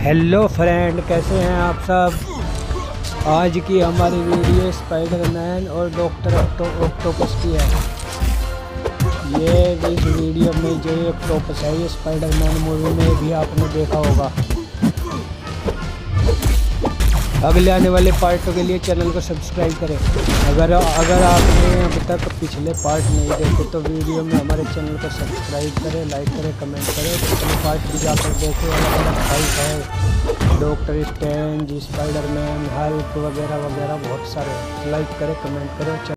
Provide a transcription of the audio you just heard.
Hello friend, कैसे हैं आप सब? आज की हमारी वीडियो स्पाइडरमैन और डॉक्टर ऑक्टोपस की है। ये इस वीडियो में जो ऑक्टोपस है, ये स्पाइडरमैन मूवी में भी आपने देखा होगा। अगले आने वाले पार्टों के लिए चैनल को सब्सक्राइब करें। अगर अगर आपने अब तक पिछले पार्ट नहीं देखे तो वीडियो में हमारे चैनल को सब्सक्राइब करें लाइक करें कमेंट करें। पिछले पार्ट भी जाकर देखें अलग अलग फाइट है। डॉक्टर स्टैंड स्पाइडरमैन हल्क वगैरह वगैरह बहुत सारे। लाइक करें कमेंट करें